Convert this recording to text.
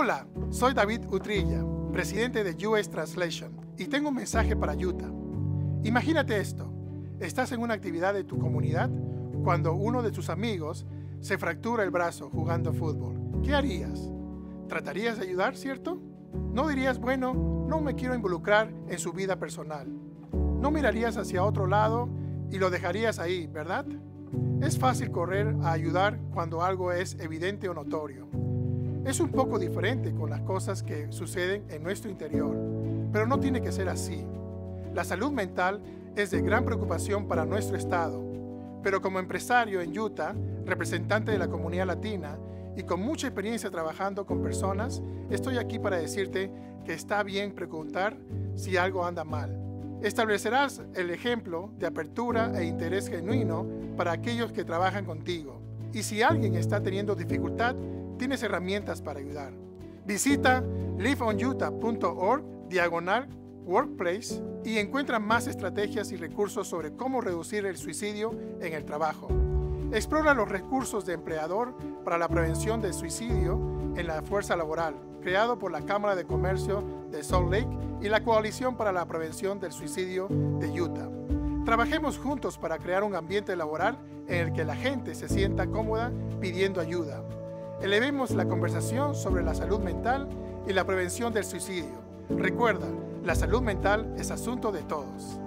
Hola, soy David Utrilla, presidente de US Translation, y tengo un mensaje para Utah. Imagínate esto, estás en una actividad de tu comunidad cuando uno de tus amigos se fractura el brazo jugando fútbol. ¿Qué harías? ¿Tratarías de ayudar, cierto? No dirías, bueno, no me quiero involucrar en su vida personal. No mirarías hacia otro lado y lo dejarías ahí, ¿verdad? Es fácil correr a ayudar cuando algo es evidente o notorio. Es un poco diferente con las cosas que suceden en nuestro interior, pero no tiene que ser así. La salud mental es de gran preocupación para nuestro estado, pero como empresario en Utah, representante de la comunidad latina y con mucha experiencia trabajando con personas, estoy aquí para decirte que está bien preguntar si algo anda mal. Establecerás el ejemplo de apertura e interés genuino para aquellos que trabajan contigo. Y si alguien está teniendo dificultad, tienes herramientas para ayudar. Visita liveonutah.org diagonal workplace y encuentra más estrategias y recursos sobre cómo reducir el suicidio en el trabajo. Explora los recursos de empleador para la prevención del suicidio en la fuerza laboral, creado por la Cámara de Comercio de Salt Lake y la Coalición para la Prevención del Suicidio de Utah. Trabajemos juntos para crear un ambiente laboral en el que la gente se sienta cómoda pidiendo ayuda. Elevemos la conversación sobre la salud mental y la prevención del suicidio. Recuerda, la salud mental es asunto de todos.